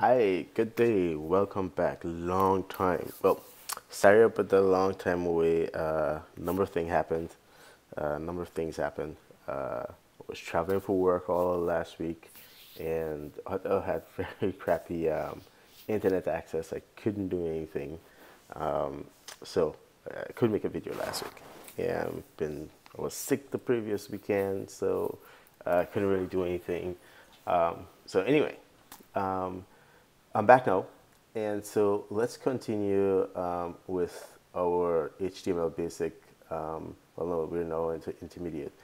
Hi, good day. Welcome back. Long time. Well, sorry about the long time away. Uh, number of things happened. Uh, number of things happened. Uh, I was traveling for work all last week, and I had very crappy um, internet access. I couldn't do anything, um, so I couldn't make a video last week. Yeah, I've been I was sick the previous weekend, so I couldn't really do anything. Um, so anyway. Um, I'm back now, and so let's continue um, with our HTML basic. Um, well, no, we're now into intermediate,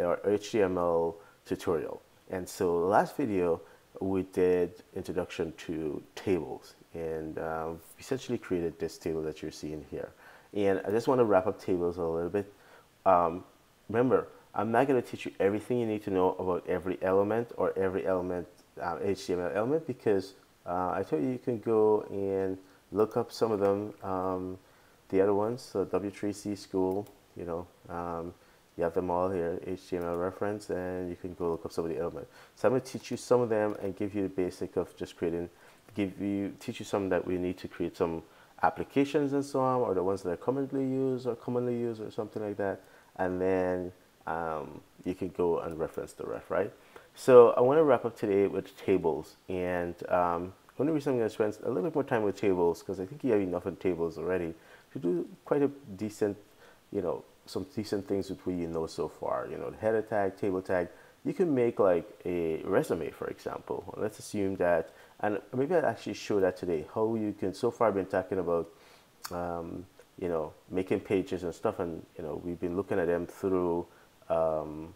our HTML tutorial. And so last video we did introduction to tables, and um, essentially created this table that you're seeing here. And I just want to wrap up tables a little bit. Um, remember, I'm not going to teach you everything you need to know about every element or every element uh, HTML element because uh, I told you you can go and look up some of them, um, the other ones, so W3C School, you know, um, you have them all here, HTML reference, and you can go look up some of the elements. So I'm going to teach you some of them and give you the basic of just creating, give you, teach you some that we need to create some applications and so on, or the ones that are commonly used or commonly used or something like that. And then um, you can go and reference the ref, right? So I want to wrap up today with tables. And um, only reason I'm going to spend a little bit more time with tables, because I think you have enough on tables already, to do quite a decent, you know, some decent things with what you know so far. You know, the header tag, table tag. You can make like a resume, for example. Let's assume that, and maybe I'll actually show that today, how you can, so far I've been talking about, um, you know, making pages and stuff. And, you know, we've been looking at them through, um,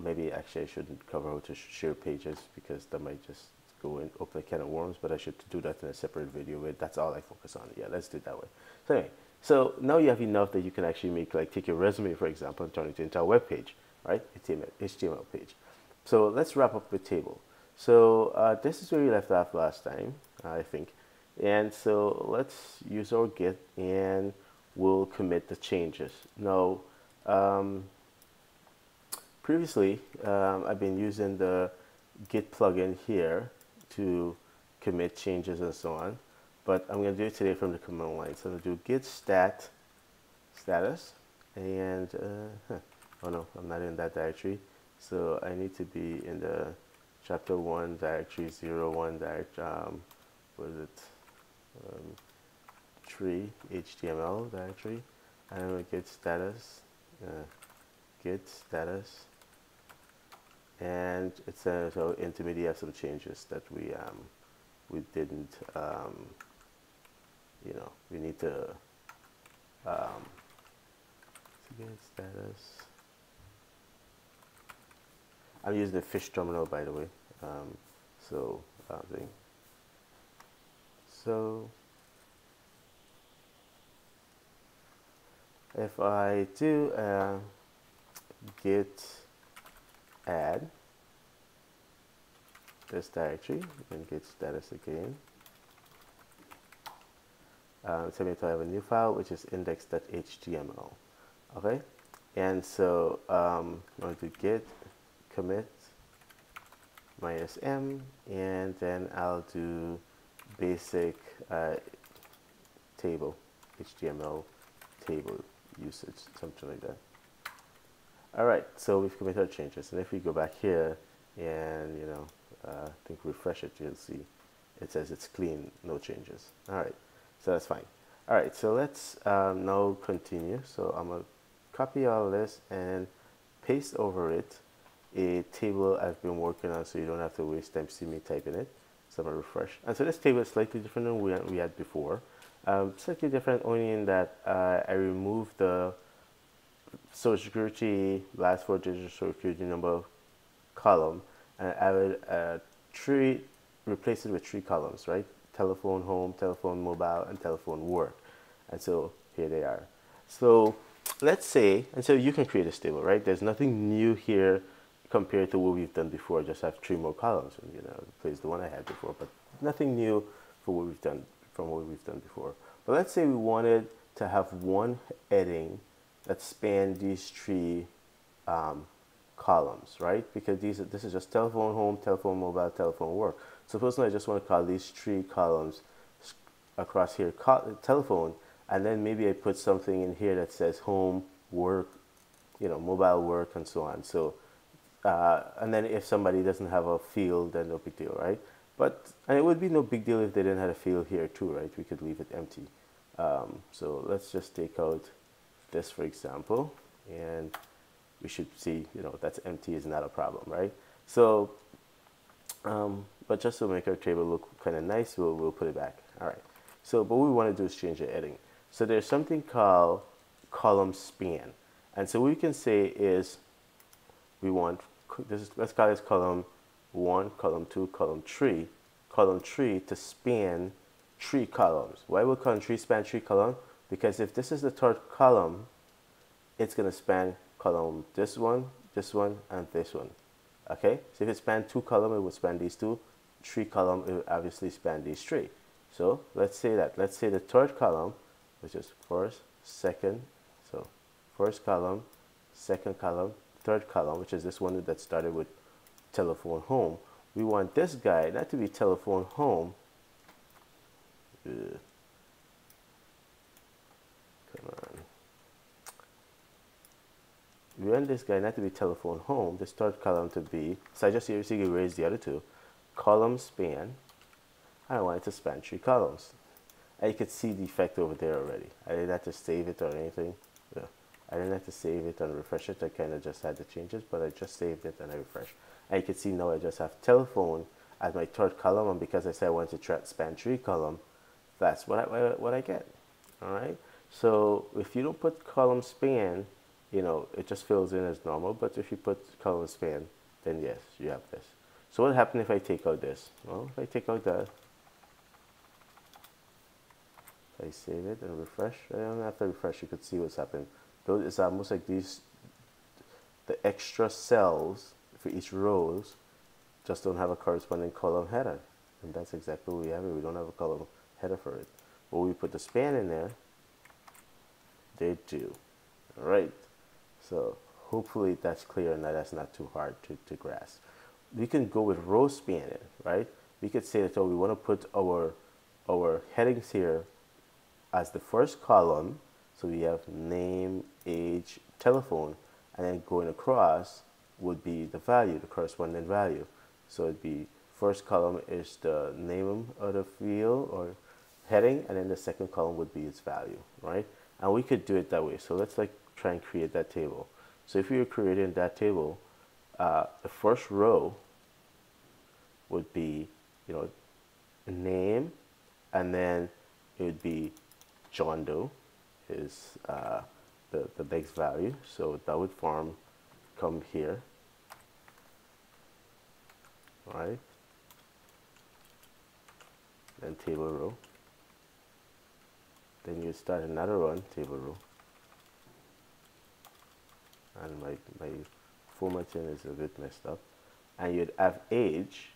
maybe actually I shouldn't cover how to share pages because that might just go and open a can of worms, but I should do that in a separate video where that's all I focus on. Yeah, let's do it that way. So anyway, so now you have enough that you can actually make like take your resume, for example, and turn it into a web page, right? HTML, page. So let's wrap up the table. So uh, this is where we left off last time, I think. And so let's use our git and we'll commit the changes. Now, um, previously um, I've been using the git plugin here to commit changes and so on but I'm going to do it today from the command line. So I'm going to do git stat status and uh, oh no I'm not in that directory. So I need to be in the chapter 1 directory 01 direct um, was it? Um, tree HTML directory. I'm going to git status uh, git status and it's says so intermediate some changes that we um, we didn't um, you know we need to um, status. I'm using the fish terminal by the way um, so uh, so if I do uh, add this directory and git status again. Um, me to have a new file which is index.html. Okay, and so um, I'm going to git commit minus m and then I'll do basic uh, table HTML table usage something like that. All right, so we've committed our changes. And if we go back here and, you know, uh, I think refresh it, you'll see it says it's clean, no changes. All right, so that's fine. All right, so let's um, now continue. So I'm going to copy all this and paste over it a table I've been working on so you don't have to waste time seeing me typing it. So I'm going to refresh. And so this table is slightly different than we we had before. Um, slightly different only in that uh, I removed the social security, last four digits social security number column and added a three, replace it with three columns, right? Telephone home, telephone mobile, and telephone work. And so here they are. So let's say, and so you can create a table, right? There's nothing new here compared to what we've done before. I Just have three more columns, and you know, replace the one I had before, but nothing new for what we've done from what we've done before. But let's say we wanted to have one heading that span these three um, columns, right? Because these are, this is just telephone home, telephone mobile, telephone work. Suppose I just want to call these three columns across here telephone, and then maybe I put something in here that says home, work, you know, mobile work, and so on. So, uh, and then if somebody doesn't have a field, then no big deal, right? But and it would be no big deal if they didn't have a field here too, right? We could leave it empty. Um, so let's just take out this, for example, and we should see, you know, that's empty is not a problem, right? So, um, but just to make our table look kind of nice, we'll, we'll put it back. All right. So, but what we want to do is change the heading. So there's something called column span. And so what we can say is we want, this is, let's call this column one, column two, column three, column three to span three columns. Why would column three span three columns? Because if this is the third column, it's going to span column this one, this one, and this one. Okay, so if it span two columns, it would span these two. Three column, it would obviously span these three. So let's say that. Let's say the third column, which is first, second, so first column, second column, third column, which is this one that started with telephone home. We want this guy not to be telephone home. Ugh. Come on. We want this guy not to be telephone home. This third column to be, so I just seriously erase the other two. Column span. I want it to span three columns. And you could see the effect over there already. I didn't have to save it or anything. Yeah. I didn't have to save it and refresh it. I kind of just had the changes, but I just saved it and I refreshed. And you can see now I just have telephone as my third column, and because I said I want to span three column, that's what I, what I get. All right. So if you don't put column span, you know, it just fills in as normal. But if you put column span, then yes, you have this. So what happens if I take out this? Well, if I take out that, I save it and refresh. I don't have to refresh. You could see what's happening. Those it's almost like these, the extra cells for each rows just don't have a corresponding column header. And that's exactly what we have here. We don't have a column header for it. But we put the span in there, they do. All right. So hopefully that's clear and that's not too hard to, to grasp. We can go with row spanning, right? We could say that oh, we want to put our our headings here as the first column. So we have name, age, telephone, and then going across would be the value, the corresponding value. So it'd be first column is the name of the field or heading, and then the second column would be its value, right? And we could do it that way. So let's like try and create that table. So if we were creating that table, uh, the first row would be, you know, name, and then it would be John Doe is uh, the, the next value. So that would form come here, right? Then table row. Then you start another one, table row. And my, my former formatting is a bit messed up. And you'd have age,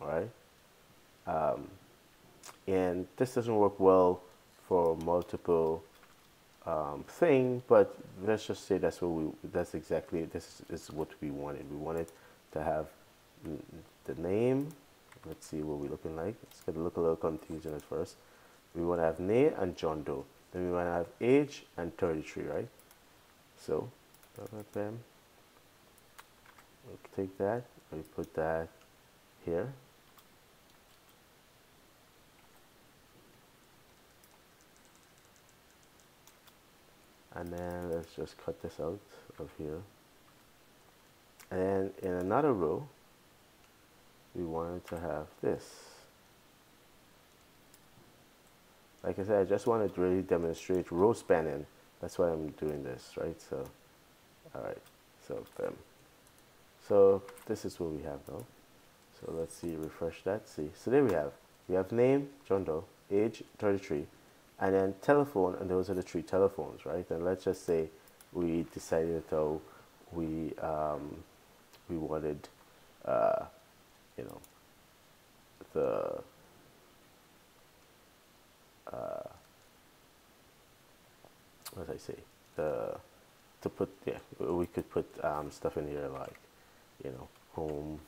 right? Um, and this doesn't work well for multiple um, thing, but let's just say that's what we, that's exactly, this is what we wanted. We wanted to have the name, let's see what we're looking like. It's going to look a little confusing at first. We want to have name and John Doe. Then we want to have age and 33, right? So, We'll take that, we put that here. and then let's just cut this out of here. And in another row we wanted to have this. Like I said I just wanted to really demonstrate row spanning. That's why I'm doing this right? So alright so um, so this is what we have now so let's see refresh that see so there we have we have name John Doe age 33 and then telephone, and those are the three telephones, right? And let's just say we decided though we um, we wanted, uh, you know, the uh, what did I say? The to put yeah we could put um, stuff in here like you know home.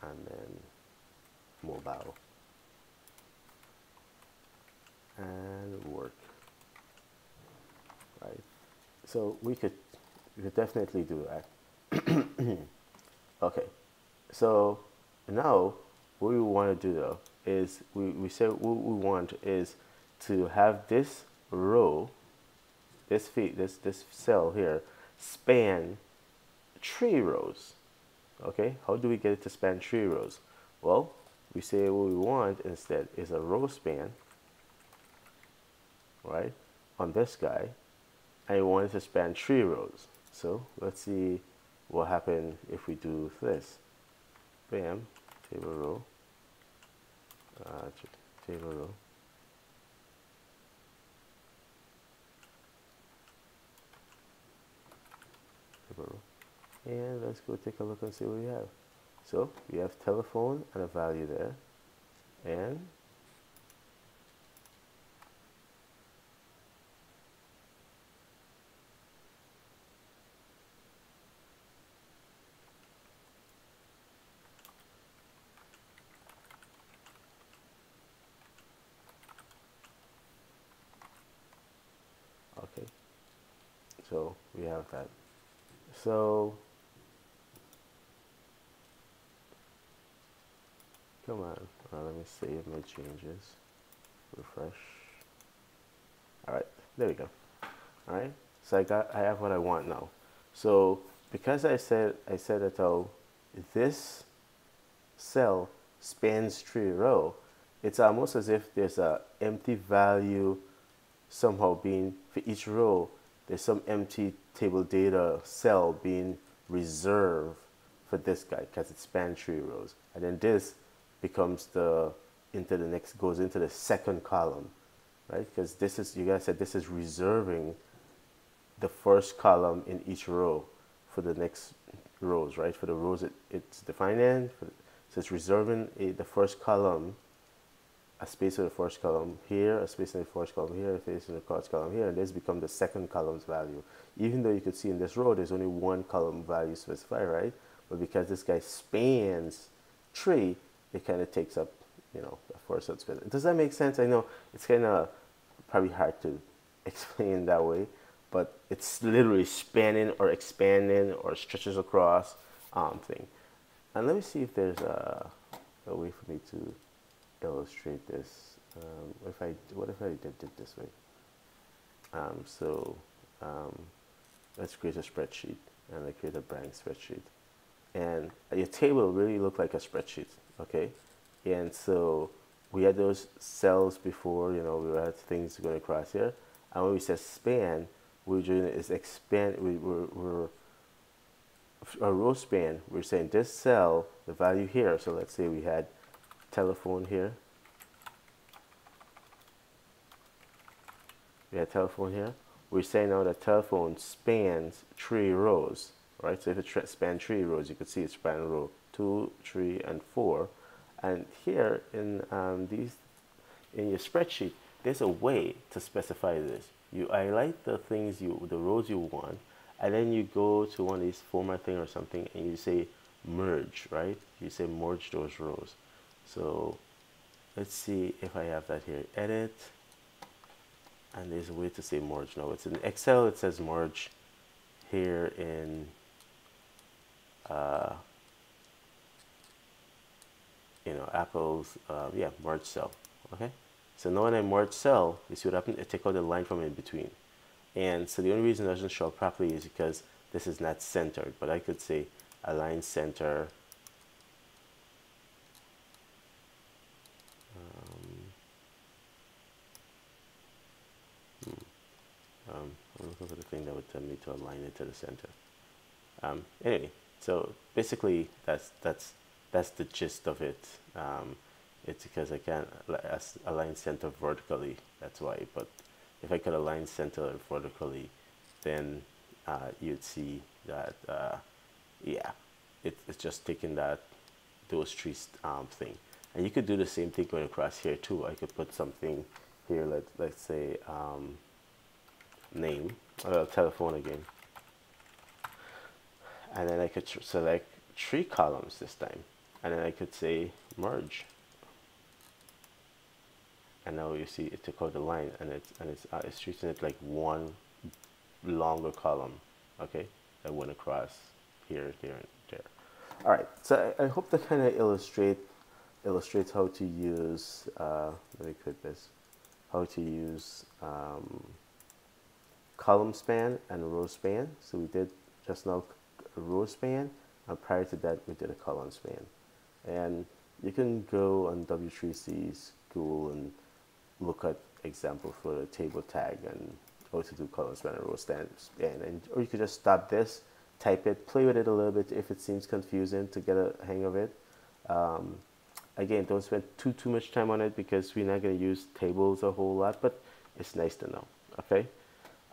And then mobile and work. Right. So we could we could definitely do that. Okay. So now what we want to do though is we, we say what we want is to have this row this feed this this cell here span three rows. Okay how do we get it to span three rows? Well we say what we want instead is a row span right on this guy and we want it to span three rows. So let's see what happens if we do this. Bam table row. Uh, table row table row and let's go take a look and see what we have. So we have telephone and a value there. And okay. So we have that. So Come on. Uh, let me save my changes. Refresh. Alright, there we go. Alright, so I got I have what I want now. So because I said I said that oh, this cell spans tree row, it's almost as if there's a empty value somehow being for each row there's some empty table data cell being reserved for this guy because it spans three rows and then this becomes the into the next goes into the second column right because this is you guys said this is reserving the first column in each row for the next rows right for the rows it, it's defined in so it's reserving a, the first column a space in the first column here, a space in the first column here, a space in the first column here, and this becomes the second column's value. Even though you could see in this row, there's only one column value specified, right? But because this guy spans three, it kind of takes up, you know, the first space. Does that make sense? I know it's kind of probably hard to explain that way, but it's literally spanning or expanding or stretches across um, thing. And let me see if there's a, a way for me to illustrate this. Um, if I, what if I did it this way? Um, so um, let's create a spreadsheet and I create a blank spreadsheet. And your table really look like a spreadsheet okay? And so we had those cells before you know we had things going across here. And when we said span we're doing is expand we, we're, we're a row span. We're saying this cell the value here. So let's say we had telephone here. We had telephone here. We're saying now that telephone spans three rows right? So if it spans three rows you could see it span row two, three, and four. And here in um, these, in your spreadsheet, there's a way to specify this. You highlight the things you, the rows you want, and then you go to one of these format thing or something, and you say merge, right? You say merge those rows. So let's see if I have that here. Edit, and there's a way to say merge. Now it's in Excel. It says merge. Here in uh, you know, Apple's, uh, yeah, merge cell, okay? So now when I merge cell, you see what happened? Take out the line from in between. And so the only reason it doesn't show up properly is because this is not centered, but I could say align center. Um, hmm. um, I'm looking for the thing that would tell me to align it to the center. Um, anyway, so basically that's that's that's the gist of it. Um, it's because I can't align center vertically, that's why. But if I could align center vertically, then uh, you'd see that, uh, yeah, it, it's just taking that, those three um, thing. And you could do the same thing going across here too. I could put something here let, let's say um, name uh, telephone again and then I could select three columns this time and then I could say merge. And now you see it took out the line and it's and it's uh, it's treating it like one longer column okay? That went across here here and there. All right so I, I hope that kind of illustrate illustrates how to use uh, let me this how to use um, column span and row span. So we did just now row span and prior to that we did a column span and you can go on W3C's Google and look at example for the table tag and to do column span and row span and or you could just stop this type it play with it a little bit if it seems confusing to get a hang of it. Um, again don't spend too too much time on it because we're not going to use tables a whole lot but it's nice to know okay?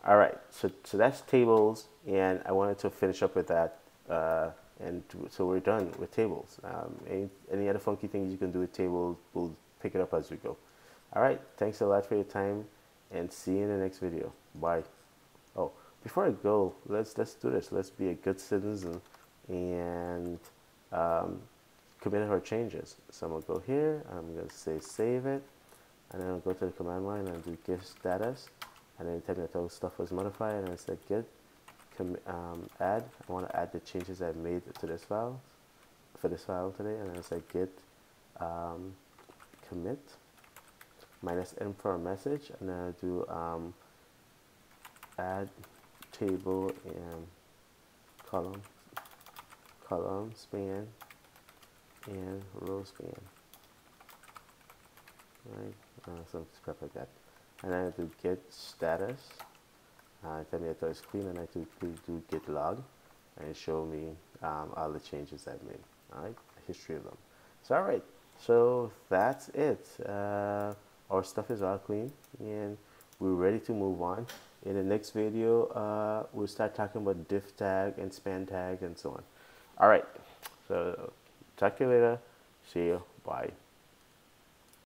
All right so so that's tables and I wanted to finish up with that uh, and so we're done with tables. Um, any, any other funky things you can do with tables we'll pick it up as we go. All right. Thanks a lot for your time and see you in the next video. Bye. Oh before I go let's let's do this. Let's be a good citizen and um, commit our changes. So I'm gonna go here. I'm gonna say save it. And then I'll go to the command line and do git status. And then me that those stuff was modified. And I said git um, add. I want to add the changes I've made to this file for this file today and I say git um, commit minus m for a message and then I do um, add table and column column span and row span. Right? Uh, some crap like that. And then I do git status uh, that it's clean and I do, do git log and show me um, all the changes I've made. All right? History of them. So all right. So that's it. Uh, our stuff is all clean and we're ready to move on. In the next video uh, we'll start talking about div tag and span tag and so on. All right. So talk to you later. See you. Bye